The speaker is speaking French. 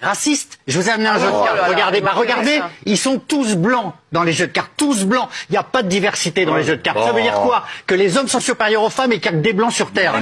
raciste. Je vous ai amené un jeu de cartes. regardez, bah, regardez, ils sont tous blancs dans les jeux de cartes, tous blancs. Il n'y a pas de diversité dans les jeux de cartes. Ça veut dire quoi? Que les hommes sont supérieurs aux femmes et qu'il y a que des blancs sur Terre.